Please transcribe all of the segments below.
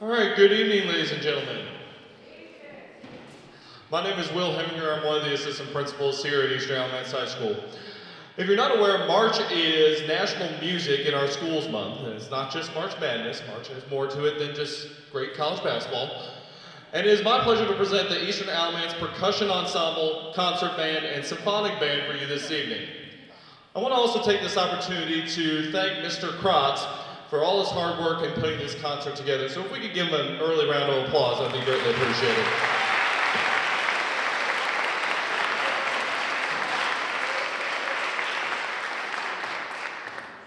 All right, good evening, ladies and gentlemen. My name is Will Heminger. I'm one of the assistant principals here at Eastern Alamance High School. If you're not aware, March is National Music in our schools month. And it's not just March Madness. March has more to it than just great college basketball. And it is my pleasure to present the Eastern Alamance Percussion Ensemble, Concert Band, and Symphonic Band for you this evening. I want to also take this opportunity to thank Mr. Krotz for all his hard work in putting this concert together. So if we could give him an early round of applause, that'd be greatly appreciated.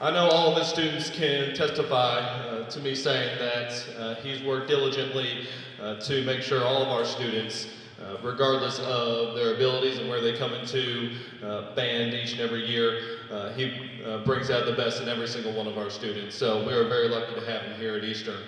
I know all of his students can testify uh, to me saying that uh, he's worked diligently uh, to make sure all of our students, uh, regardless of their abilities and where they come into uh, band each and every year, uh, he brings out the best in every single one of our students. So we are very lucky to have him here at Eastern.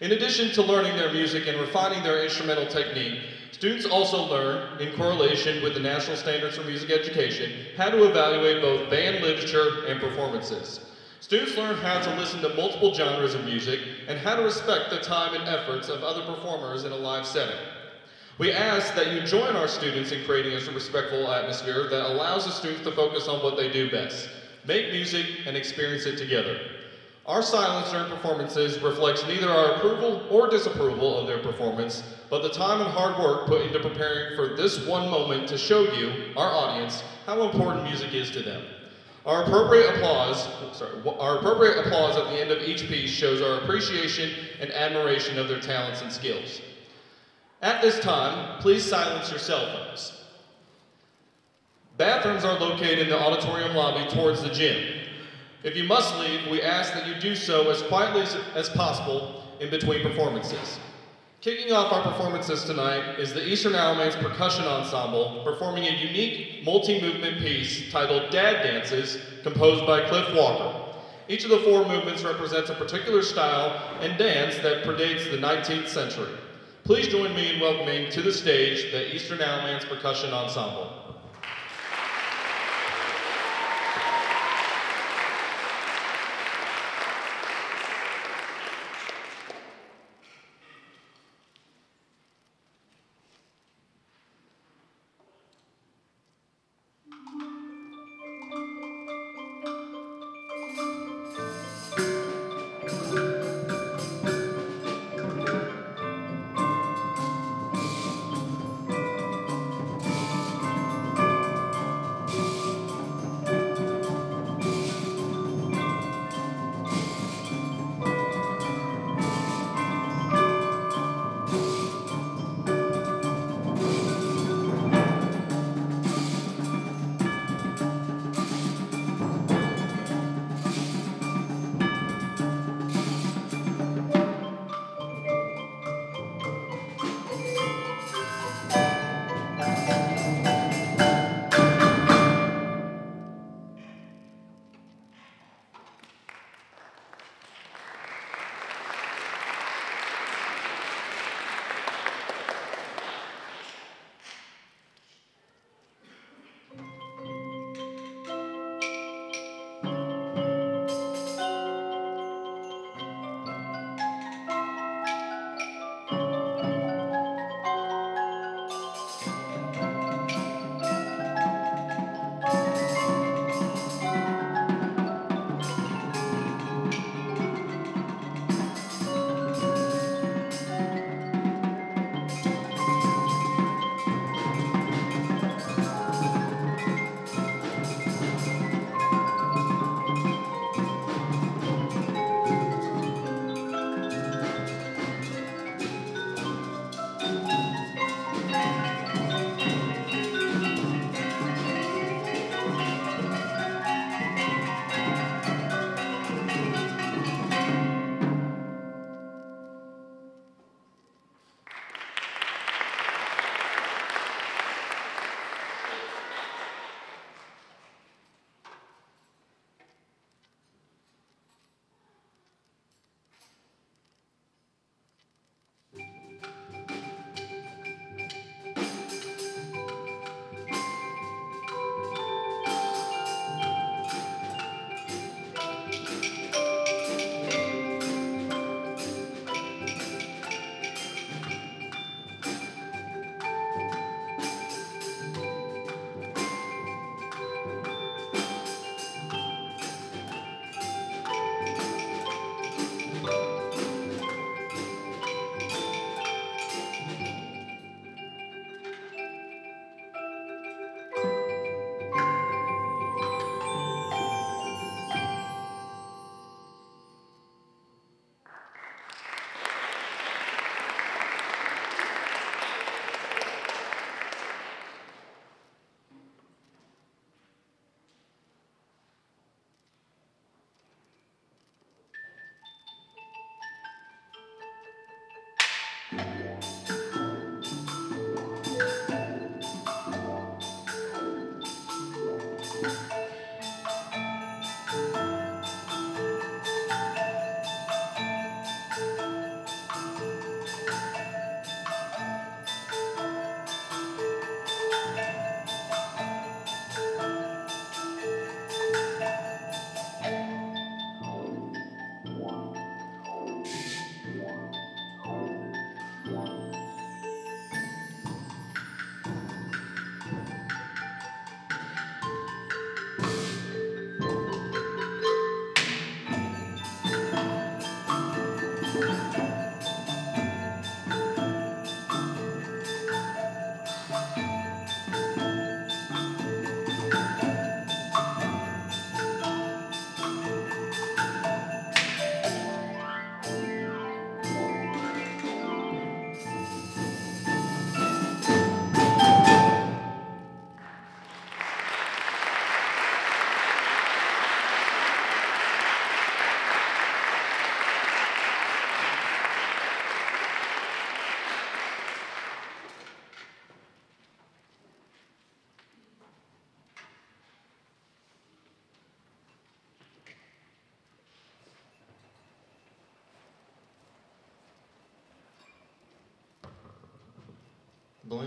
In addition to learning their music and refining their instrumental technique, Students also learn, in correlation with the National Standards for Music Education, how to evaluate both band literature and performances. Students learn how to listen to multiple genres of music and how to respect the time and efforts of other performers in a live setting. We ask that you join our students in creating a respectful atmosphere that allows the students to focus on what they do best, make music and experience it together. Our silence during performances reflects neither our approval or disapproval of their performance, but the time and hard work put into preparing for this one moment to show you, our audience, how important music is to them. Our appropriate applause, sorry, our appropriate applause at the end of each piece shows our appreciation and admiration of their talents and skills. At this time, please silence your cell phones. Bathrooms are located in the auditorium lobby towards the gym. If you must leave, we ask that you do so as quietly as possible in between performances. Kicking off our performances tonight is the Eastern Alamance Percussion Ensemble performing a unique multi-movement piece titled Dad Dances composed by Cliff Walker. Each of the four movements represents a particular style and dance that predates the 19th century. Please join me in welcoming to the stage the Eastern Alamance Percussion Ensemble.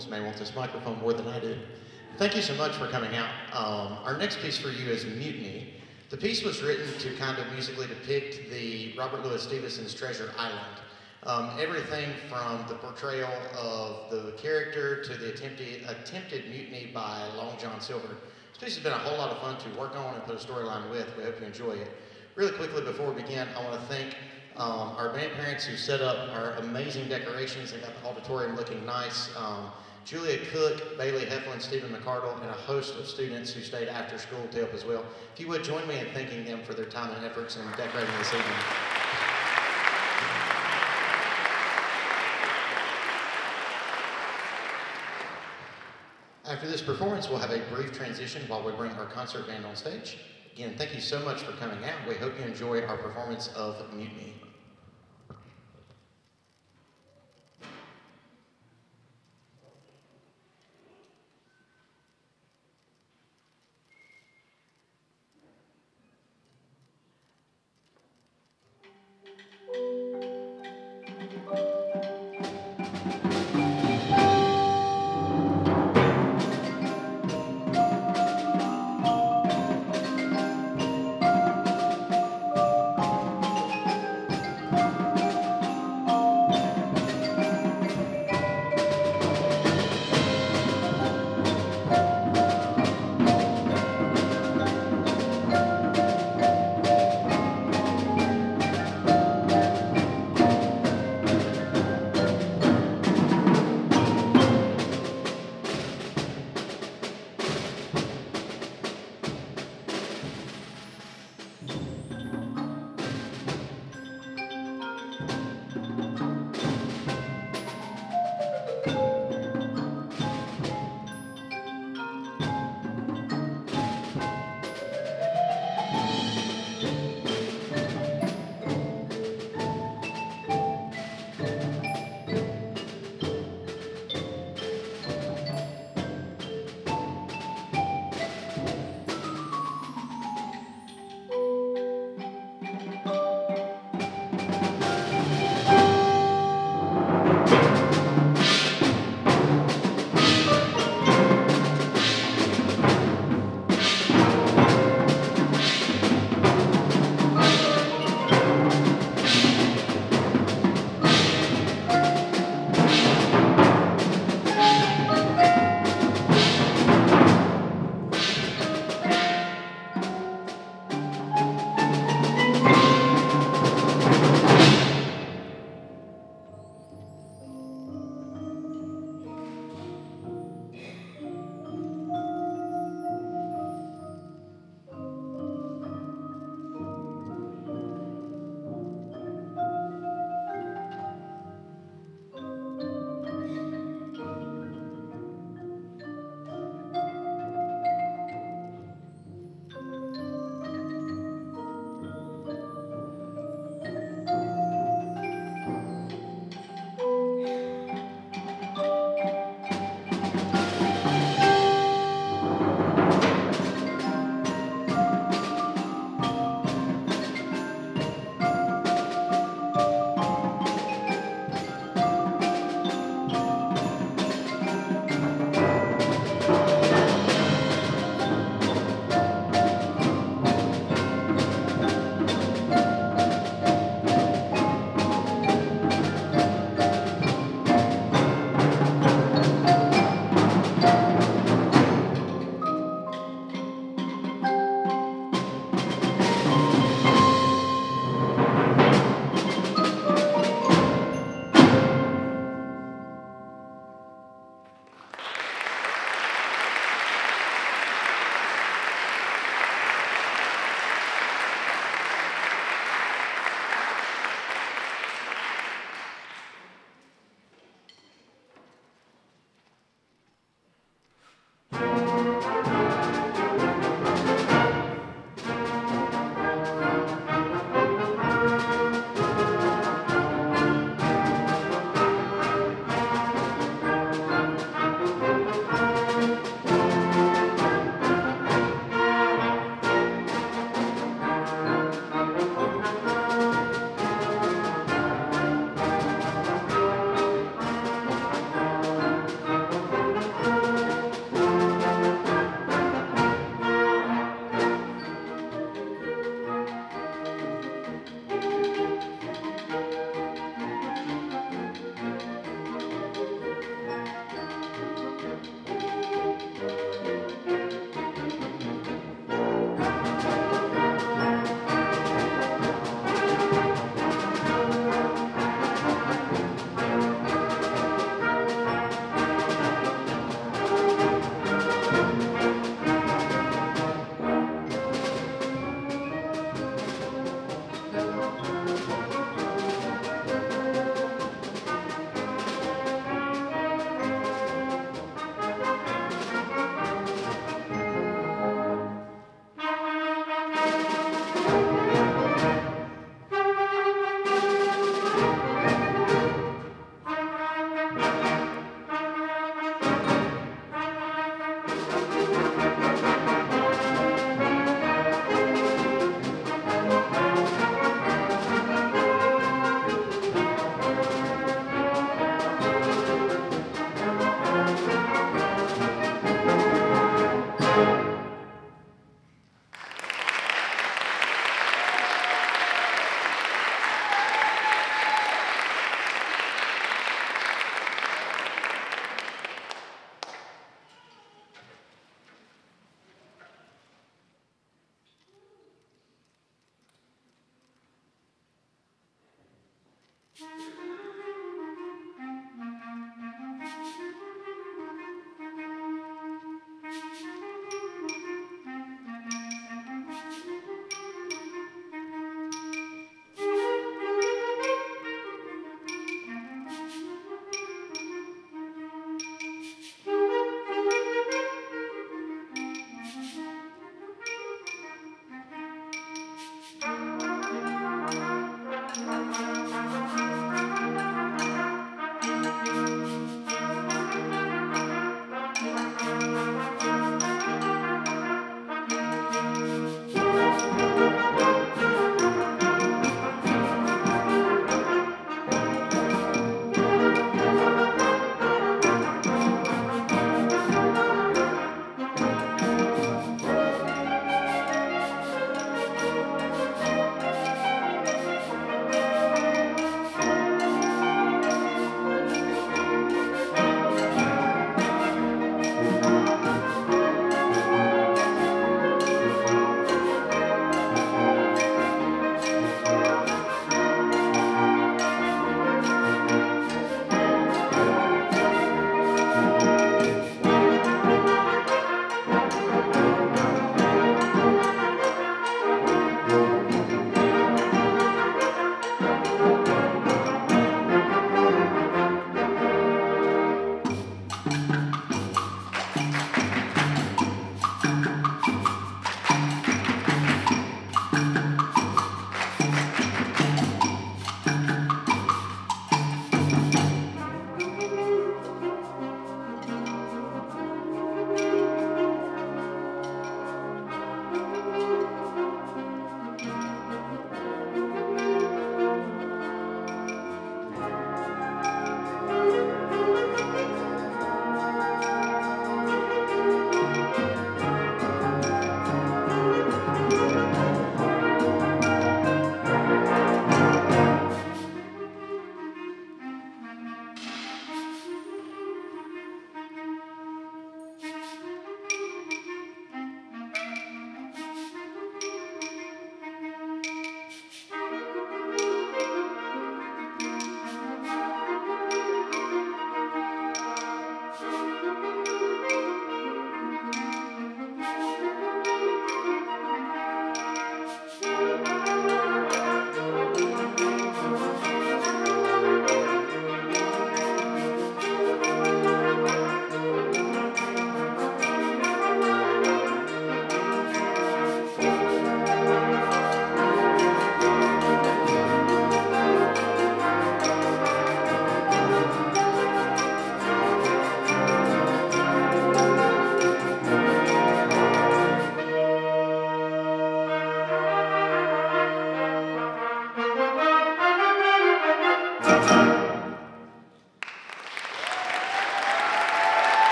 Balloons may want this microphone more than I do. Thank you so much for coming out. Um, our next piece for you is Mutiny. The piece was written to kind of musically depict the Robert Louis Stevenson's Treasure Island. Um, everything from the portrayal of the character to the attempted, attempted mutiny by Long John Silver. This piece has been a whole lot of fun to work on and put a storyline with. We hope you enjoy it. Really quickly before we begin, I want to thank um, our band parents who set up our amazing decorations. They got the auditorium looking nice. Um, Julia Cook, Bailey Heflin, Stephen McCardle, and a host of students who stayed after school to help as well. If you would join me in thanking them for their time and efforts in decorating this evening. After this performance, we'll have a brief transition while we bring our concert band on stage. Again, thank you so much for coming out. We hope you enjoy our performance of Mutiny.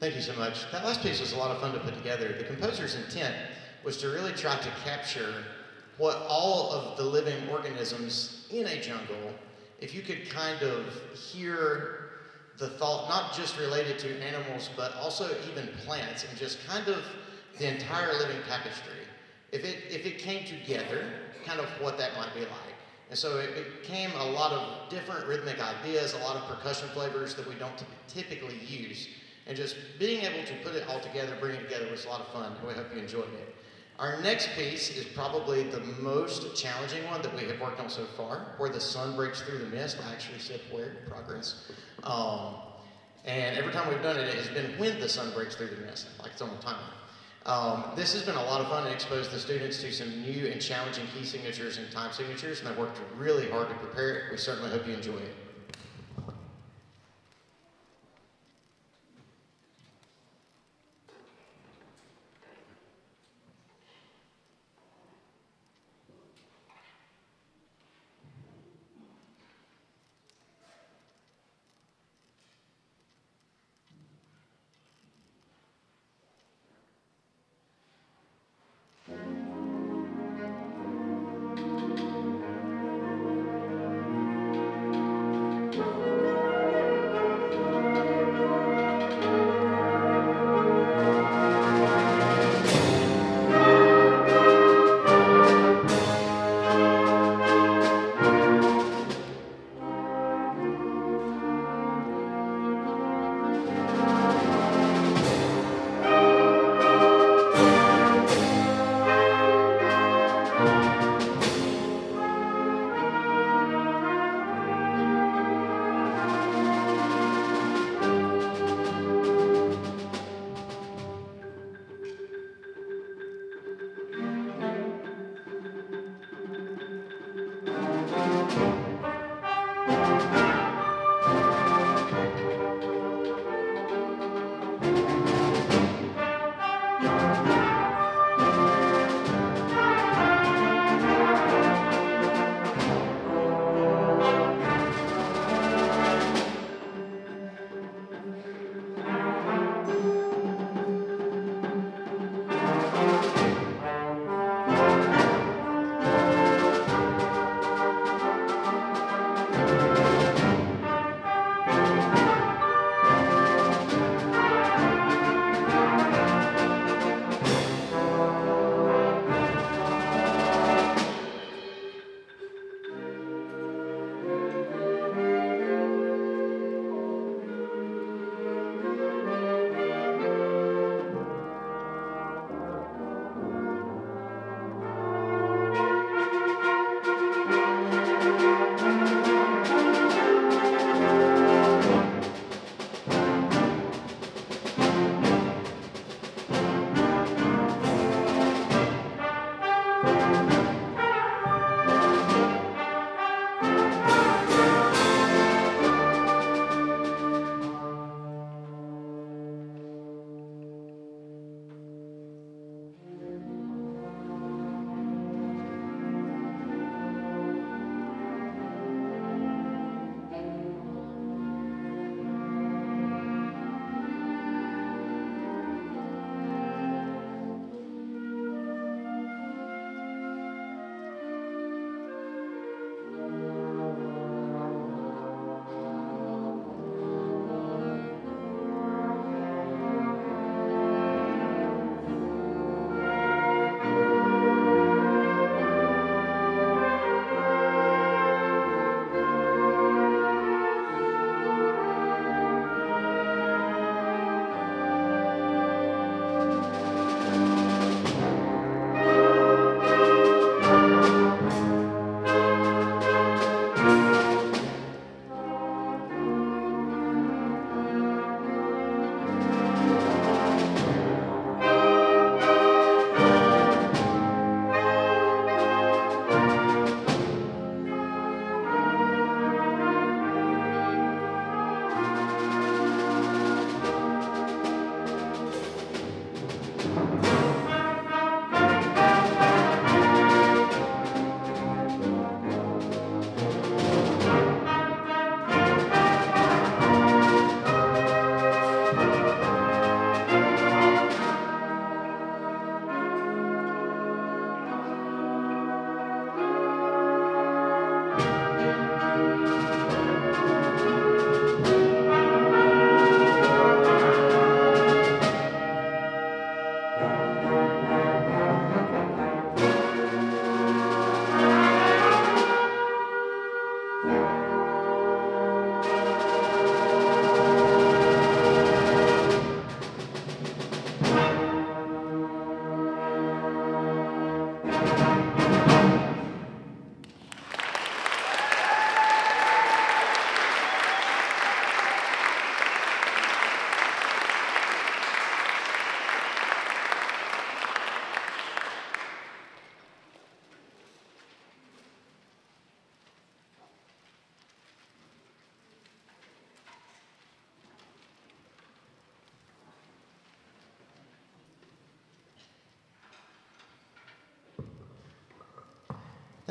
Thank you so much. That last piece was a lot of fun to put together. The composer's intent was to really try to capture what all of the living organisms in a jungle, if you could kind of hear the thought, not just related to animals, but also even plants, and just kind of the entire living tapestry. If it, if it came together, kind of what that might be like. And so it became a lot of different rhythmic ideas, a lot of percussion flavors that we don't typically use. And just being able to put it all together, bring it together was a lot of fun, and we hope you enjoyed it. Our next piece is probably the most challenging one that we have worked on so far, where the sun breaks through the mist. I actually said where, progress. Um, and every time we've done it, it has been when the sun breaks through the mist, like it's on the timer. Um, this has been a lot of fun and exposed the students to some new and challenging key signatures and time signatures, and I worked really hard to prepare it. We certainly hope you enjoy it.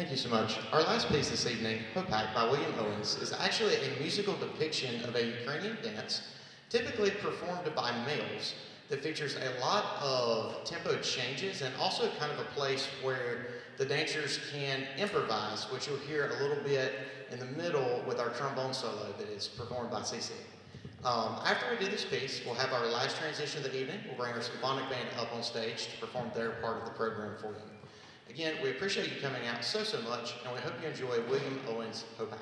Thank you so much. Our last piece this evening, Hopak by William Owens, is actually a musical depiction of a Ukrainian dance, typically performed by males, that features a lot of tempo changes and also kind of a place where the dancers can improvise, which you'll hear a little bit in the middle with our trombone solo that is performed by CC. Um, after we do this piece, we'll have our last transition of the evening. We'll bring our symphonic band up on stage to perform their part of the program for you. Again, we appreciate you coming out so, so much, and we hope you enjoy William Owens Hopak.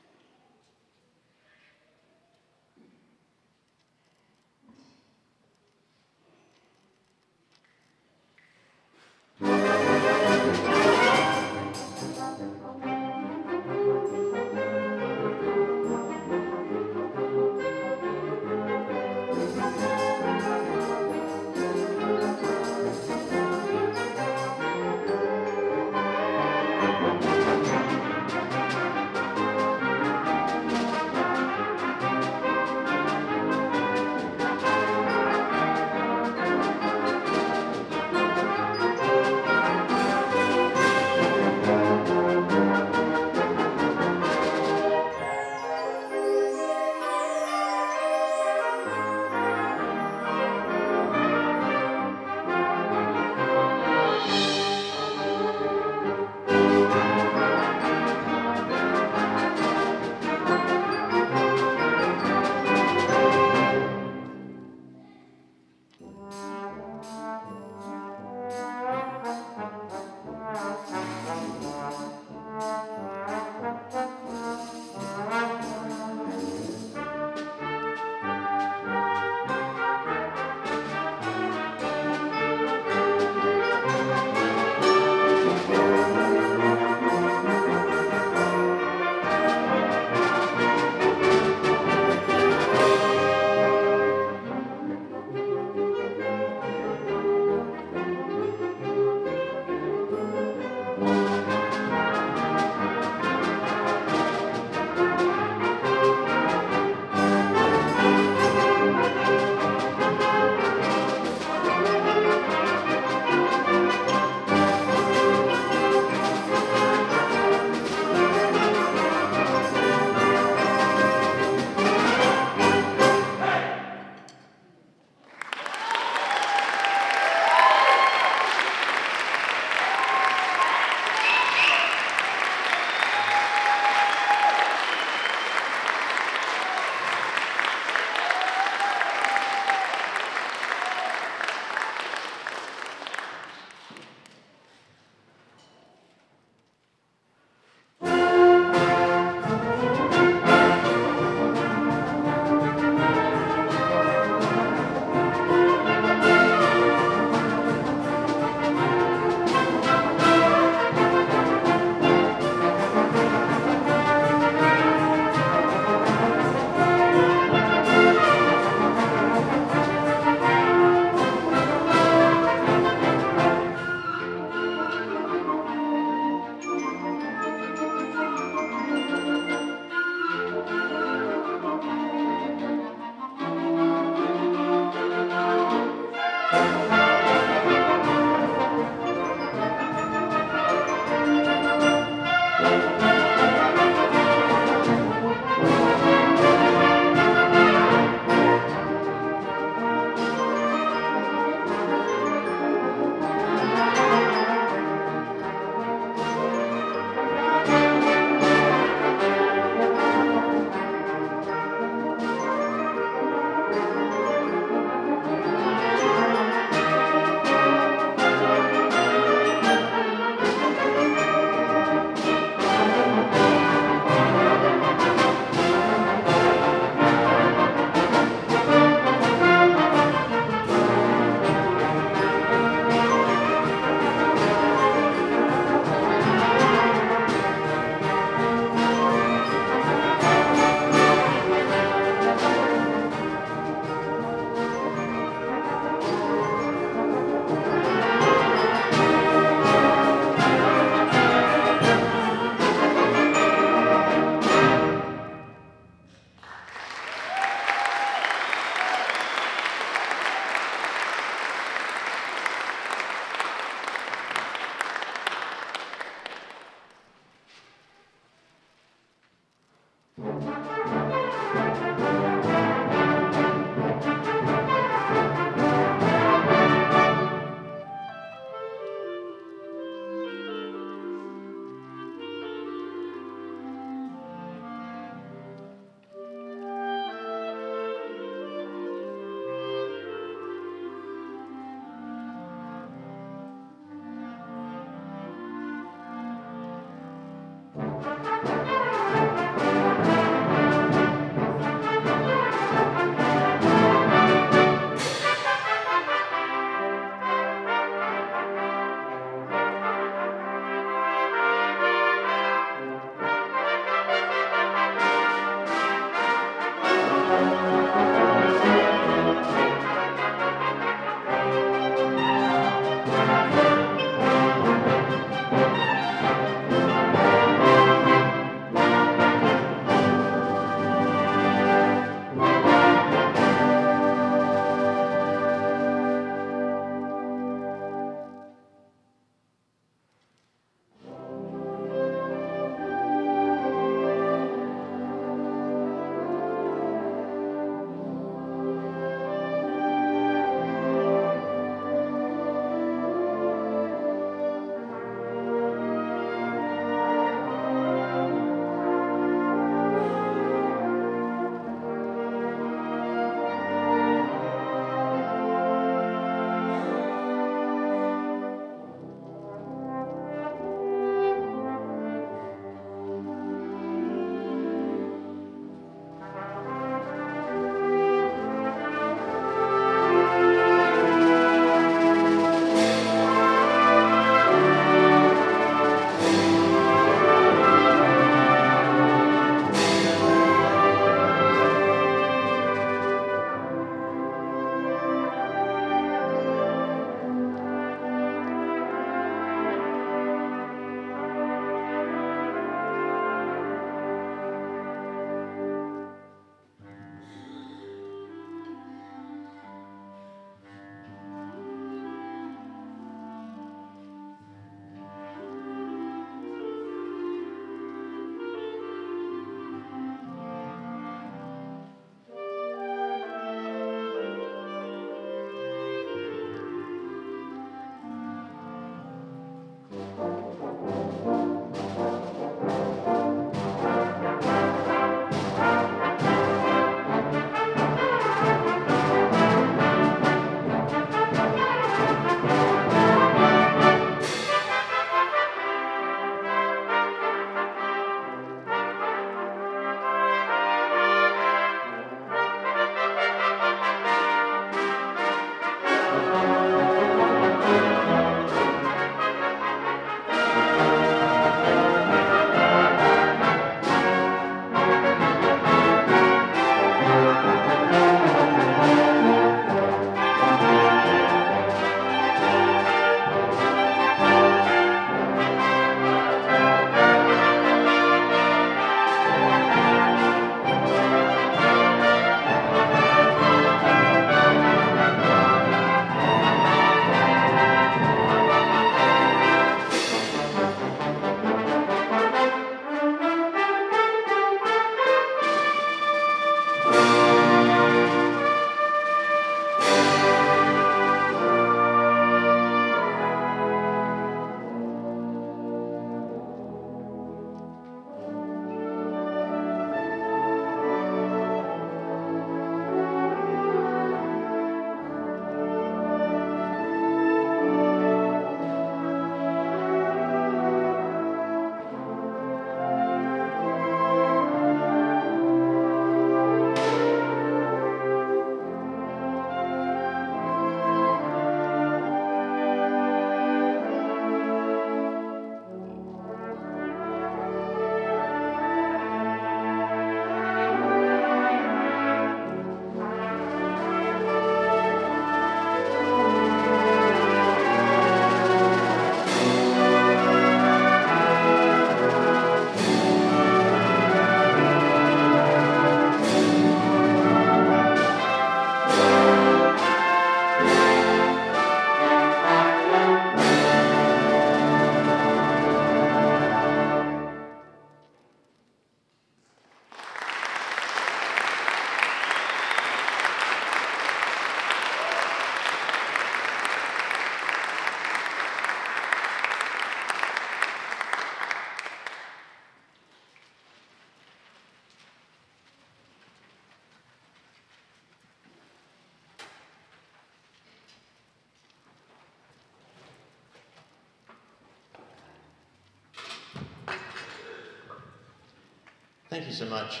Thank you so much.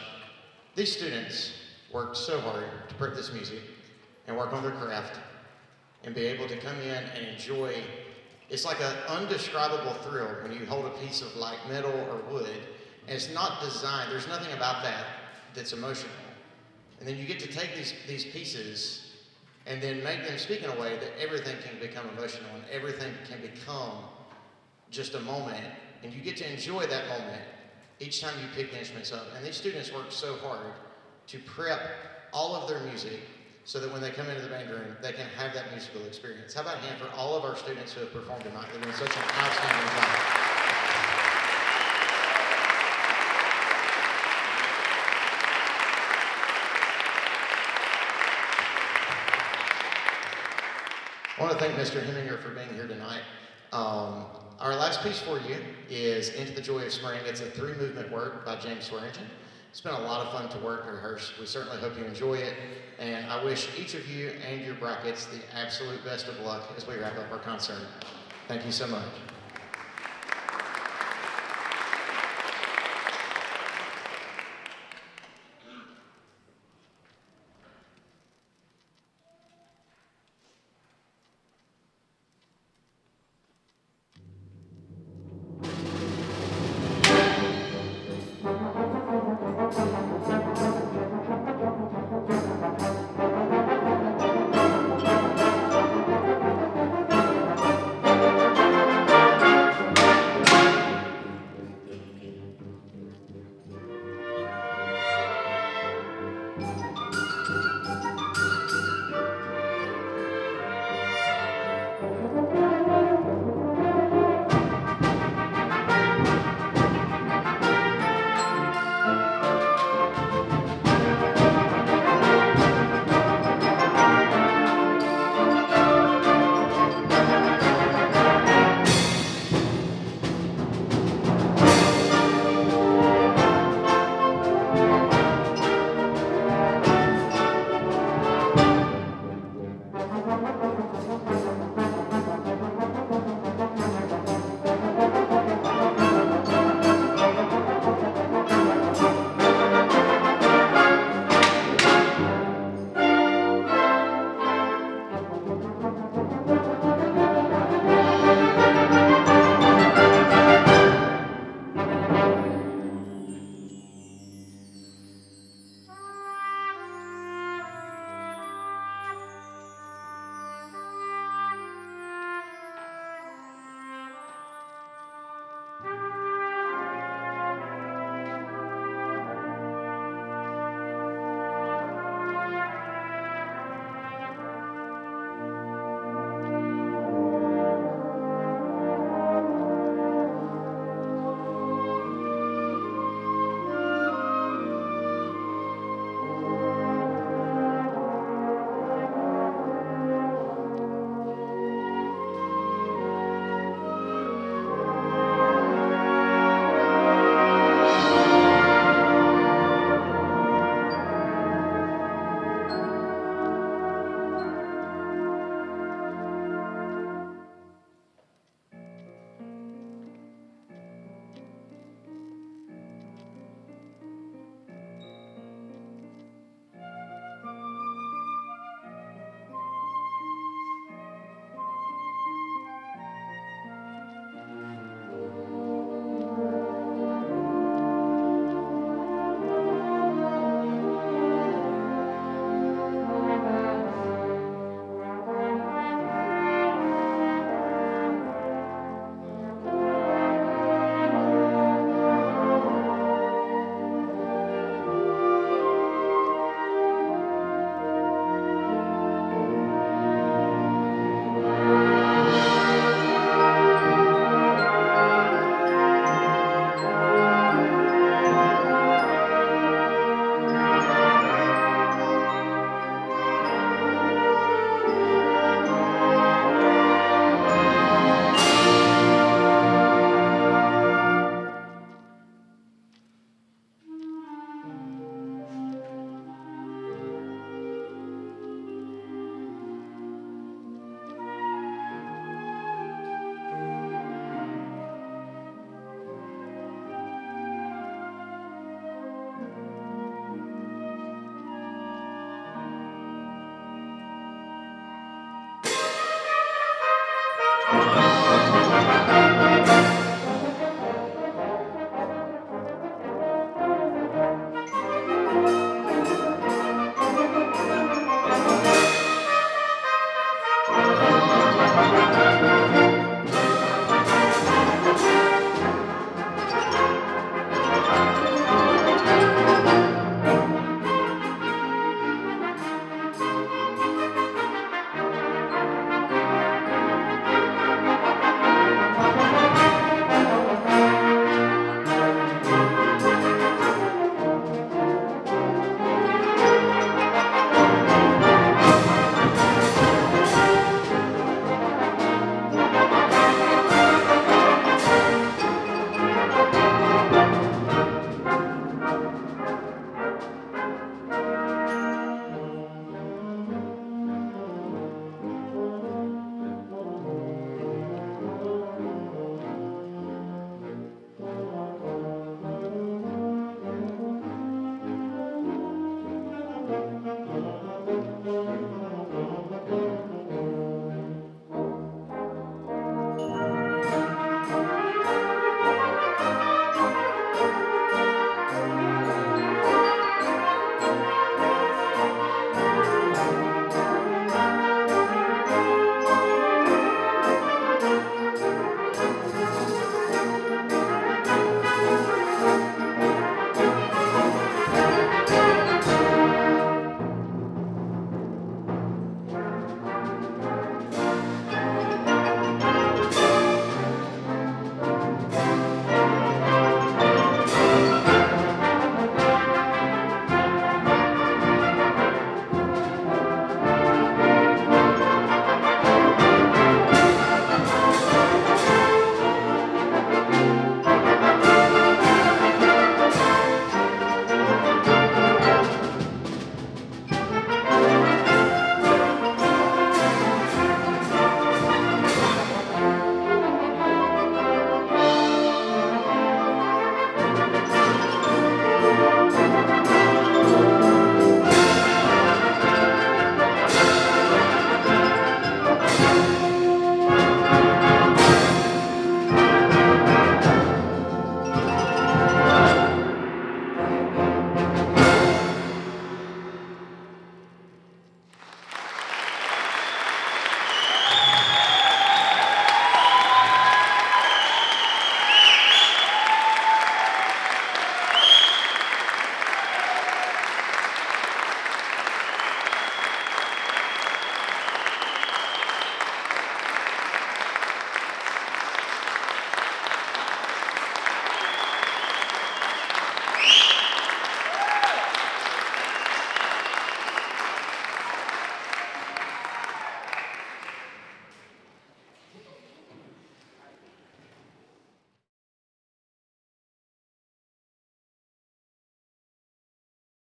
These students worked so hard to prep this music and work on their craft and be able to come in and enjoy. It's like an undescribable thrill when you hold a piece of like metal or wood and it's not designed, there's nothing about that that's emotional. And then you get to take these, these pieces and then make them speak in a way that everything can become emotional and everything can become just a moment. And you get to enjoy that moment each time you pick the instruments up. And these students work so hard to prep all of their music so that when they come into the band room, they can have that musical experience. How about a hand for all of our students who have performed tonight? They're doing such an outstanding job. I want to thank Mr. Heminger for being here tonight. Um, our last piece for you is Into the Joy of Spring. It's a three movement work by James Swearingen. It's been a lot of fun to work and rehearse. We certainly hope you enjoy it. And I wish each of you and your brackets the absolute best of luck as we wrap up our concert. Thank you so much.